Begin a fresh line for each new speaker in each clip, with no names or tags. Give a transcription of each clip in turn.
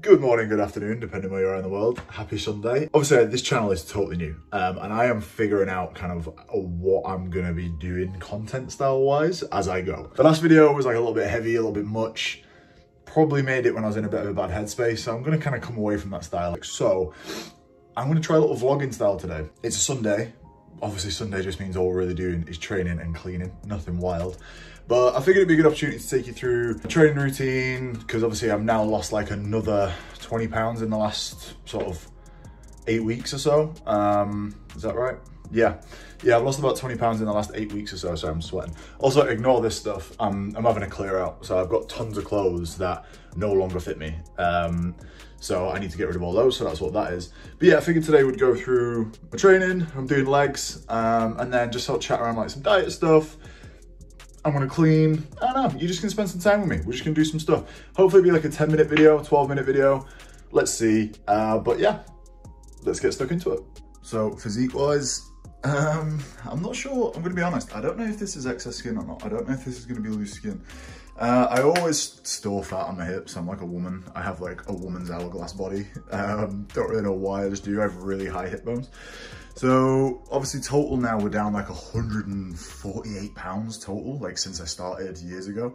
Good morning, good afternoon, depending where you are in the world. Happy Sunday. Obviously, this channel is totally new, um, and I am figuring out kind of what I'm going to be doing content style-wise as I go. The last video was like a little bit heavy, a little bit much. Probably made it when I was in a bit of a bad headspace, so I'm going to kind of come away from that style. So, I'm going to try a little vlogging style today. It's a Sunday. Obviously, Sunday just means all we're really doing is training and cleaning, nothing wild. But I figured it'd be a good opportunity to take you through a training routine because obviously I've now lost like another 20 pounds in the last sort of eight weeks or so. Um, is that right? Yeah. Yeah, I've lost about 20 pounds in the last eight weeks or so, so I'm sweating. Also, ignore this stuff. I'm, I'm having a clear out. So I've got tons of clothes that no longer fit me. Um, so I need to get rid of all those, so that's what that is. But yeah, I figured today we'd go through my training, I'm doing legs, um, and then just sort of chat around like some diet stuff, I'm gonna clean. I don't know, you're just gonna spend some time with me. We're just gonna do some stuff. Hopefully be like a 10 minute video, 12 minute video. Let's see. Uh, but yeah, let's get stuck into it. So physique wise, um, I'm not sure, I'm gonna be honest. I don't know if this is excess skin or not. I don't know if this is gonna be loose skin. Uh, I always store fat on my hips. I'm like a woman. I have like a woman's hourglass body. Um, don't really know why, I just do. I have really high hip bones. So obviously total now we're down like 148 pounds total, like since I started years ago.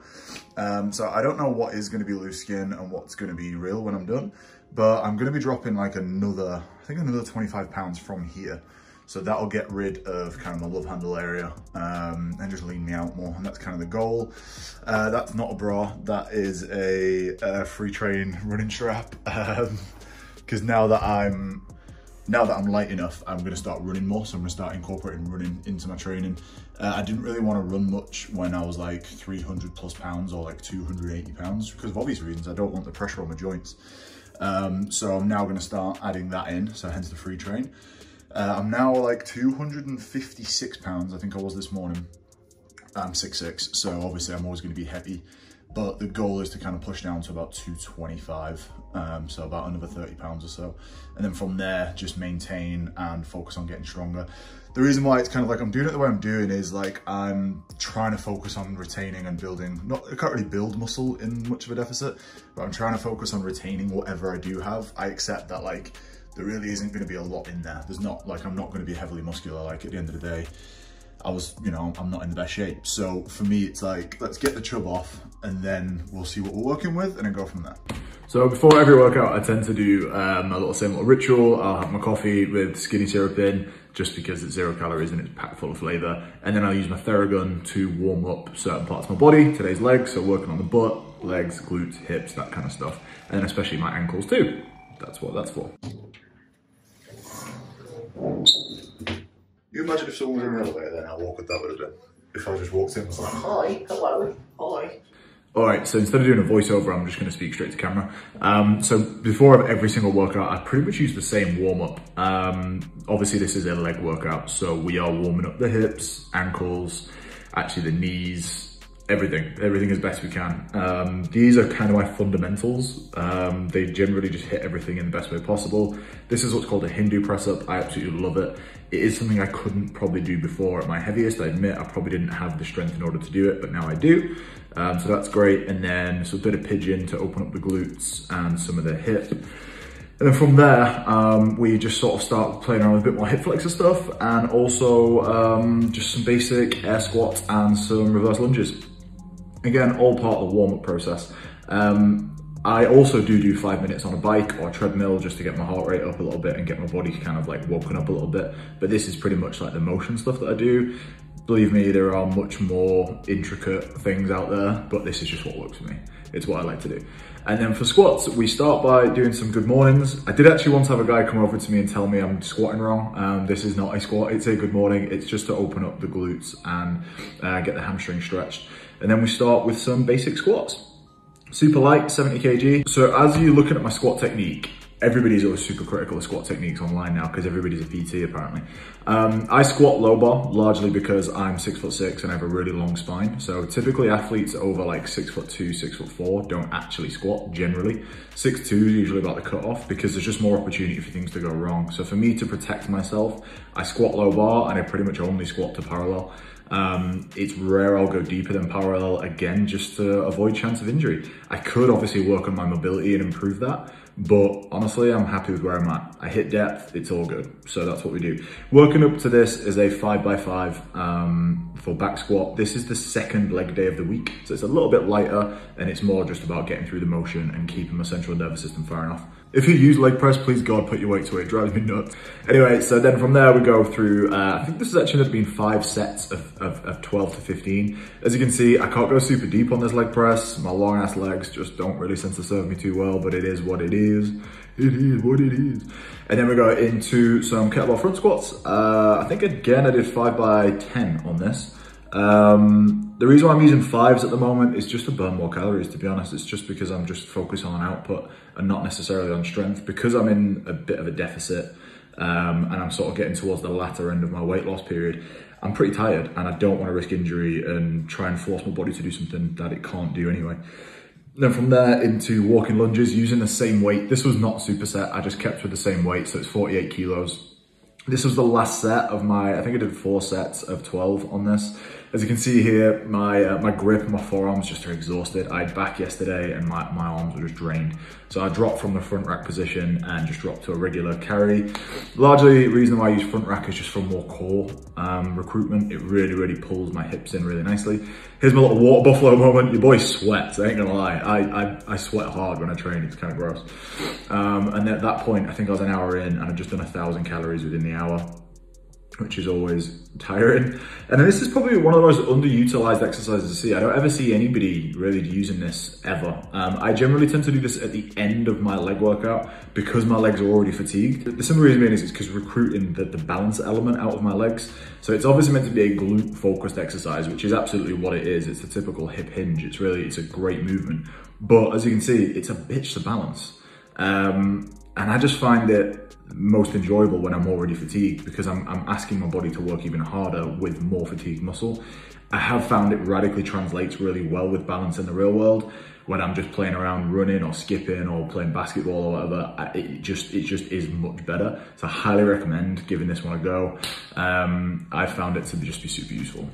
Um, so I don't know what is gonna be loose skin and what's gonna be real when I'm done, but I'm gonna be dropping like another, I think another 25 pounds from here. So that'll get rid of kind of my love handle area um, and just lean me out more. And that's kind of the goal. Uh, that's not a bra, that is a, a Freetrain running strap. Because um, now that I'm now that I'm light enough, I'm gonna start running more. So I'm gonna start incorporating running into my training. Uh, I didn't really wanna run much when I was like 300 plus pounds or like 280 pounds because of obvious reasons. I don't want the pressure on my joints. Um, so I'm now gonna start adding that in. So hence the Freetrain. Uh, I'm now like 256 pounds. I think I was this morning. I'm 6'6", so obviously I'm always gonna be heavy but the goal is to kind of push down to about 225 um, so about another 30 pounds or so. And then from there just maintain and focus on getting stronger. The reason why it's kind of like I'm doing it the way I'm doing is like I'm trying to focus on retaining and building. Not I can't really build muscle in much of a deficit but I'm trying to focus on retaining whatever I do have. I accept that like there really isn't going to be a lot in there. There's not like I'm not going to be heavily muscular like at the end of the day I was, you know, I'm not in the best shape. So for me, it's like, let's get the chub off and then we'll see what we're working with and then go from there. So before every workout, I tend to do um, a little same little ritual. I'll have my coffee with skinny syrup in, just because it's zero calories and it's packed full of flavor. And then I'll use my Theragun to warm up certain parts of my body. Today's legs, so working on the butt, legs, glutes, hips, that kind of stuff. And especially my ankles too. That's what that's for. You imagine if someone was in the elevator then how awkward that would have been. If I just walked in and was like, hi, hello, hi. All right, so instead of doing a voiceover, I'm just gonna speak straight to camera. Um, so before every single workout, I pretty much use the same warm up. Um, obviously this is a leg workout, so we are warming up the hips, ankles, actually the knees, everything, everything as best we can. Um, these are kind of my fundamentals. Um, they generally just hit everything in the best way possible. This is what's called a Hindu press up. I absolutely love it. It is something I couldn't probably do before at my heaviest. I admit I probably didn't have the strength in order to do it, but now I do. Um, so that's great. And then so a bit of pigeon to open up the glutes and some of the hip. And then from there, um, we just sort of start playing around with a bit more hip flexor stuff and also um, just some basic air squats and some reverse lunges. Again, all part of the warm-up process. Um, I also do do five minutes on a bike or a treadmill just to get my heart rate up a little bit and get my body kind of like woken up a little bit. But this is pretty much like the motion stuff that I do. Believe me, there are much more intricate things out there, but this is just what works for me. It's what I like to do. And then for squats, we start by doing some good mornings. I did actually once have a guy come over to me and tell me I'm squatting wrong. Um, this is not a squat, it's a good morning. It's just to open up the glutes and uh, get the hamstring stretched. And then we start with some basic squats. Super light, 70 kg. So as you're looking at my squat technique, everybody's always super critical of squat techniques online now because everybody's a PT apparently. Um, I squat low bar largely because I'm six foot six and I have a really long spine. So typically athletes over like six foot two, six foot four don't actually squat generally. Six two is usually about the cut off because there's just more opportunity for things to go wrong. So for me to protect myself, I squat low bar and I pretty much only squat to parallel. Um, it's rare I'll go deeper than parallel again just to avoid chance of injury. I could obviously work on my mobility and improve that, but honestly, I'm happy with where I'm at. I hit depth, it's all good. So that's what we do. Working up to this is a five by five um, for back squat. This is the second leg day of the week. So it's a little bit lighter and it's more just about getting through the motion and keeping my central nervous system firing enough. If you use leg press, please God, put your weight to it. Drives me nuts. Anyway, so then from there we go through, uh, I think this has actually been five sets of, of, of 12 to 15. As you can see, I can't go super deep on this leg press. My long ass legs just don't really sense to serve me too well, but it is what it is. It is what it is. And then we go into some kettlebell front squats. Uh, I think again, I did five by 10 on this. Um, the reason why I'm using fives at the moment is just to burn more calories, to be honest. It's just because I'm just focused on output and not necessarily on strength. Because I'm in a bit of a deficit um, and I'm sort of getting towards the latter end of my weight loss period, I'm pretty tired and I don't want to risk injury and try and force my body to do something that it can't do anyway. Then from there into walking lunges using the same weight. This was not superset, I just kept with the same weight, so it's 48 kilos. This was the last set of my, I think I did four sets of 12 on this. As you can see here, my uh, my grip my forearms just are exhausted. I had back yesterday and my, my arms were just drained. So I dropped from the front rack position and just dropped to a regular carry. Largely, the reason why I use front rack is just for more core um, recruitment. It really, really pulls my hips in really nicely. Here's my little water buffalo moment. Your boy sweats, I ain't gonna lie. I, I, I sweat hard when I train, it's kind of gross. Um, and at that point, I think I was an hour in and I'd just done a thousand calories within the hour which is always tiring. And this is probably one of the most underutilized exercises to see. I don't ever see anybody really using this ever. Um, I generally tend to do this at the end of my leg workout because my legs are already fatigued. The simple reason being is it's because recruiting the, the balance element out of my legs. So it's obviously meant to be a glute focused exercise, which is absolutely what it is. It's a typical hip hinge. It's really, it's a great movement. But as you can see, it's a bitch to balance. Um, and I just find it most enjoyable when I'm already fatigued because I'm, I'm asking my body to work even harder with more fatigued muscle. I have found it radically translates really well with balance in the real world. When I'm just playing around running or skipping or playing basketball or whatever, it just it just is much better. So I highly recommend giving this one a go. Um, I found it to just be super useful.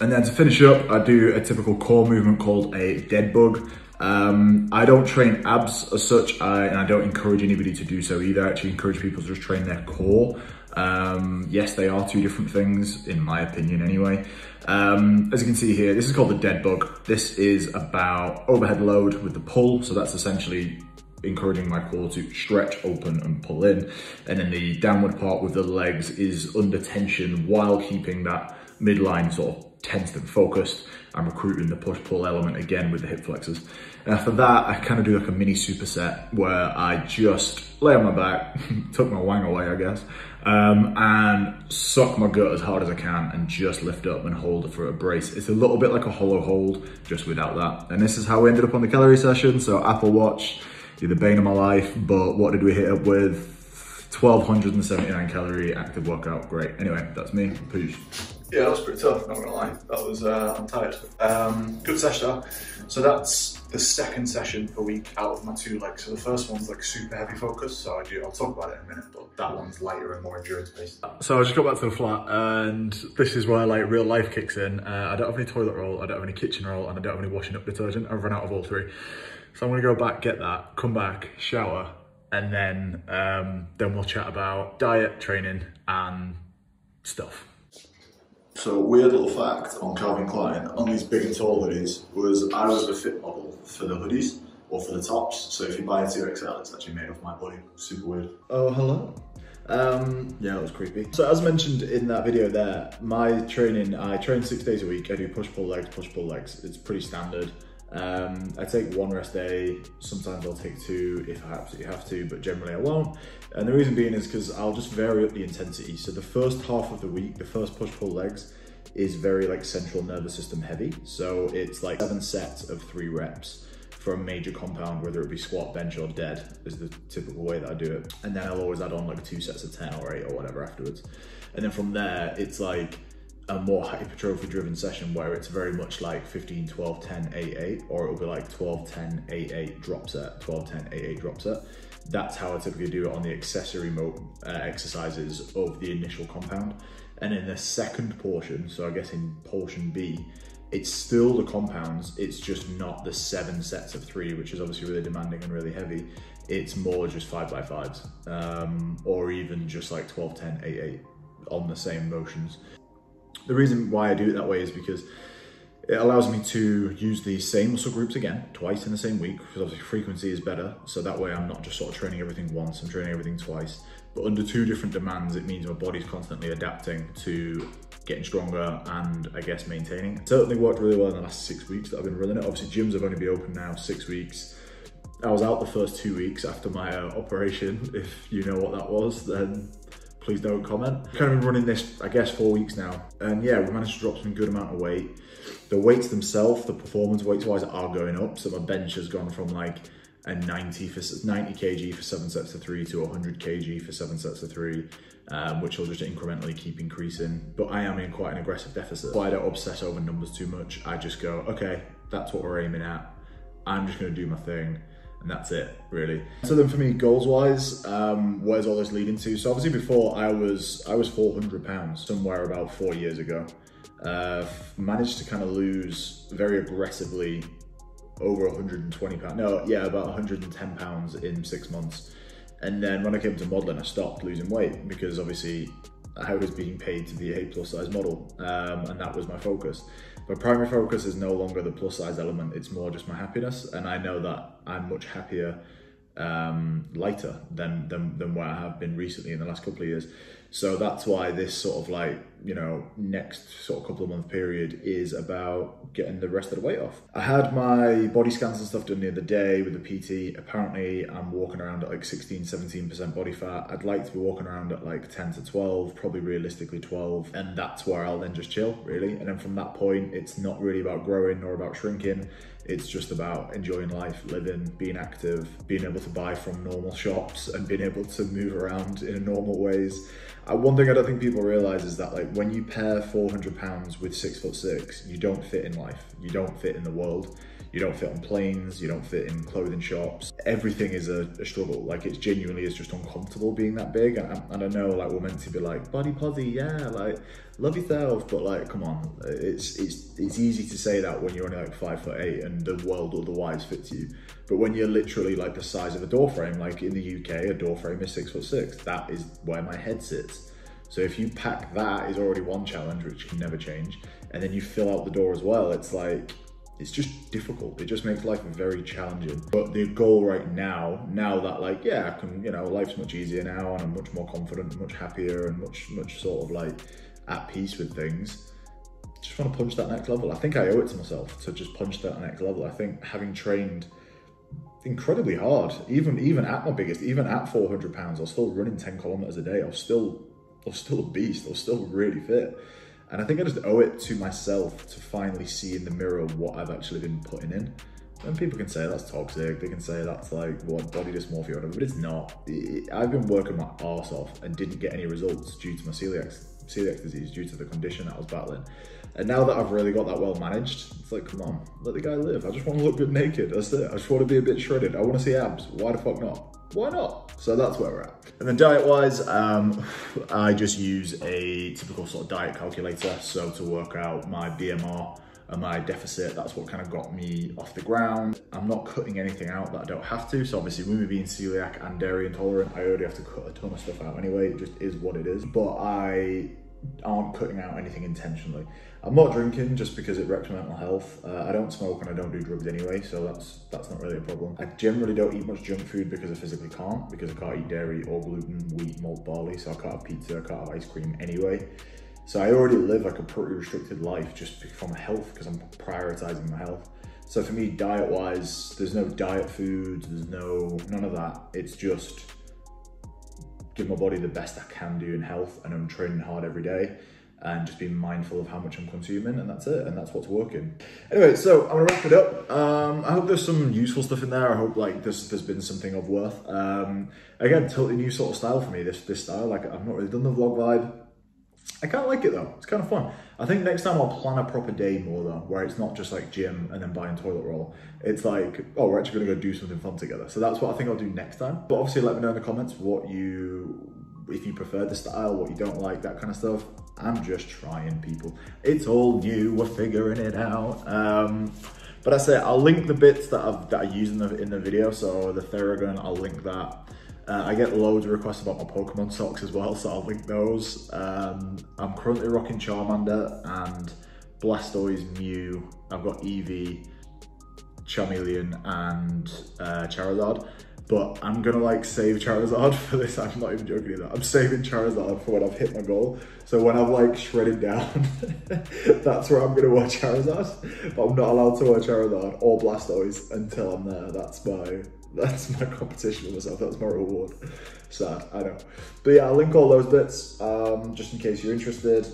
And then to finish up, I do a typical core movement called a dead bug. Um, I don't train abs as such, and I don't encourage anybody to do so either. I actually encourage people to just train their core. Um, yes, they are two different things, in my opinion anyway. Um, as you can see here, this is called the dead bug. This is about overhead load with the pull, so that's essentially encouraging my core to stretch, open and pull in. And then the downward part with the legs is under tension while keeping that midline sort of tensed and focused. I'm recruiting the push-pull element again with the hip flexors. And after that, I kind of do like a mini superset where I just lay on my back, tuck my wang away, I guess, um, and suck my gut as hard as I can and just lift up and hold it for a brace. It's a little bit like a hollow hold, just without that. And this is how we ended up on the calorie session. So Apple Watch, the bane of my life, but what did we hit up with? 1279 calorie active workout. Great. Anyway, that's me. Peace.
Yeah, that was pretty tough, not gonna lie. That was, uh, I'm tired. Um, good session. So that's the second session per week out of my two legs. So the first one's like super heavy focus, so I do, I'll talk about it in a minute, but that one's lighter and more endurance based.
So I just got back to the flat and this is where like real life kicks in. Uh, I don't have any toilet roll, I don't have any kitchen roll, and I don't have any washing up detergent. I've run out of all three. So I'm gonna go back, get that, come back, shower, and then um, then we'll chat about diet, training, and stuff. So weird little fact on Calvin Klein on these big and tall hoodies was I was the fit model for the hoodies or for the tops. So if you buy a 2XL, it's actually made of my body. Super weird. Oh, hello. Um, yeah, that was creepy. So as mentioned in that video there, my training, I train six days a week. I do push-pull legs, push-pull legs. It's pretty standard. Um, I take one rest day, sometimes I'll take two if I absolutely have to, but generally I won't. And the reason being is because I'll just vary up the intensity. So the first half of the week, the first push-pull legs is very like central nervous system heavy. So it's like seven sets of three reps for a major compound, whether it be squat, bench or dead is the typical way that I do it. And then I'll always add on like two sets of 10 or eight or whatever afterwards. And then from there, it's like a more hypertrophy driven session where it's very much like 15, 12, 10, 8, 8, or it'll be like 12, 10, 8, 8 drop set, 12, 10, 8, 8 drop set. That's how I typically do it on the accessory uh, exercises of the initial compound. And in the second portion, so I guess in portion B, it's still the compounds, it's just not the seven sets of three, which is obviously really demanding and really heavy. It's more just five by fives, um, or even just like 12, 10, 8, 8 on the same motions. The reason why I do it that way is because it allows me to use the same muscle groups again, twice in the same week, because obviously frequency is better. So that way I'm not just sort of training everything once, I'm training everything twice. But under two different demands, it means my body's constantly adapting to getting stronger and I guess maintaining. It certainly worked really well in the last six weeks that I've been running it. Obviously gyms have only been open now six weeks. I was out the first two weeks after my uh, operation. If you know what that was, then please don't comment. Kind of been running this, I guess, four weeks now. And yeah, we managed to drop some good amount of weight. The weights themselves, the performance weights wise are going up. So my bench has gone from like a 90 for 90 kg for seven sets of three to 100 kg for seven sets of three, um, which will just incrementally keep increasing. But I am in quite an aggressive deficit. So I don't obsess over numbers too much. I just go, okay, that's what we're aiming at. I'm just gonna do my thing and that's it really. So then for me, goals wise, um, where's all this leading to? So obviously before I was, I was 400 pounds somewhere about four years ago. Uh, managed to kind of lose very aggressively over 120 pounds. No, yeah, about 110 pounds in six months. And then when I came to modeling, I stopped losing weight because obviously I was being paid to be a plus size model, um, and that was my focus. My primary focus is no longer the plus size element, it's more just my happiness. And I know that I'm much happier um, lighter than, than, than where I have been recently in the last couple of years. So that's why this sort of like, you know, next sort of couple of month period is about getting the rest of the weight off. I had my body scans and stuff done the other day with the PT. Apparently I'm walking around at like 16, 17% body fat. I'd like to be walking around at like 10 to 12, probably realistically 12. And that's where I'll then just chill really. And then from that point, it's not really about growing or about shrinking. It's just about enjoying life, living, being active, being able to buy from normal shops and being able to move around in normal ways. Uh, one thing I don't think people realize is that like when you pair 400 pounds with six foot six, you don't fit in life. You don't fit in the world. You don't fit on planes. You don't fit in clothing shops. Everything is a, a struggle. Like it's genuinely is just uncomfortable being that big. And, and I know like we're meant to be like body posy, yeah, like love yourself, but like come on, it's it's it's easy to say that when you're only like five foot eight and the world otherwise fits you. But when you're literally like the size of a door frame, like in the UK, a door frame is six foot six. That is where my head sits. So if you pack that is already one challenge, which can never change, and then you fill out the door as well, it's like, it's just difficult. It just makes life very challenging. But the goal right now, now that like, yeah, I can, you know, life's much easier now and I'm much more confident, much happier and much, much sort of like at peace with things. Just want to punch that next level. I think I owe it to myself to just punch that next level. I think having trained incredibly hard. Even even at my biggest, even at 400 pounds, I was still running 10 kilometers a day. I was still I was still a beast. I was still really fit. And I think I just owe it to myself to finally see in the mirror what I've actually been putting in. And people can say that's toxic. They can say that's like what body dysmorphia or whatever, but it's not. I've been working my arse off and didn't get any results due to my celiac celiac disease due to the condition that I was battling. And now that I've really got that well managed, it's like, come on, let the guy live. I just want to look good naked. That's it. I just want to be a bit shredded. I want to see abs. Why the fuck not? Why not? So that's where we're at. And then diet wise, um, I just use a typical sort of diet calculator. So to work out my BMR and my deficit, that's what kind of got me off the ground. I'm not cutting anything out that I don't have to. So obviously with me being celiac and dairy intolerant, I already have to cut a ton of stuff out anyway. It just is what it is. But I aren't cutting out anything intentionally. I'm not drinking just because it wrecks my mental health. Uh, I don't smoke and I don't do drugs anyway, so that's that's not really a problem. I generally don't eat much junk food because I physically can't, because I can't eat dairy or gluten, wheat, malt, barley, so I can't have pizza, I can't have ice cream anyway. So I already live like a pretty restricted life just my health because I'm prioritizing my health. So for me, diet-wise, there's no diet food, there's no, none of that. It's just give my body the best I can do in health and I'm training hard every day and just being mindful of how much I'm consuming and that's it and that's what's working. Anyway, so I'm gonna wrap it up. Um, I hope there's some useful stuff in there. I hope like this there's been something of worth. Um, again, totally new sort of style for me, this this style. Like I've not really done the vlog vibe. I kind of like it though. It's kind of fun. I think next time I'll plan a proper day more though, where it's not just like gym and then buying toilet roll. It's like, oh, we're actually gonna go do something fun together. So that's what I think I'll do next time. But obviously, let me know in the comments what you, if you prefer the style, what you don't like, that kind of stuff. I'm just trying, people. It's all new. We're figuring it out. Um, but I say I'll link the bits that I've that I use in the in the video. So the Theragun, I'll link that. Uh, I get loads of requests about my Pokemon socks as well, so I'll link those. Um, I'm currently rocking Charmander and Blastoise, Mew. I've got Eevee, Charmeleon, and uh, Charizard. But I'm gonna like save Charizard for this. I'm not even joking either. I'm saving Charizard for when I've hit my goal. So when I've like shredded down, that's where I'm gonna wear Charizard. But I'm not allowed to wear Charizard or Blastoise until I'm there. That's my that's my competition with myself. That's my reward. Sad, I know. But yeah, I'll link all those bits um, just in case you're interested.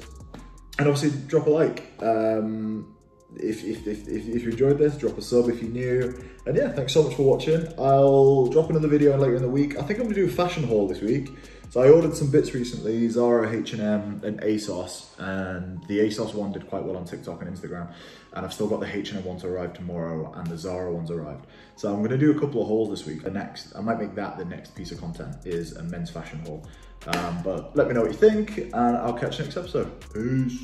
And obviously, drop a like. Um, if, if, if, if, if you enjoyed this, drop a sub if you're new. And yeah, thanks so much for watching. I'll drop another video later in the week. I think I'm gonna do a fashion haul this week. So I ordered some bits recently, Zara, H&M, and ASOS. And the ASOS one did quite well on TikTok and Instagram. And I've still got the H&M one to arrive tomorrow and the Zara ones arrived. So I'm gonna do a couple of hauls this week. The next, I might make that the next piece of content is a men's fashion haul. Um, but let me know what you think and I'll catch you next episode. Peace.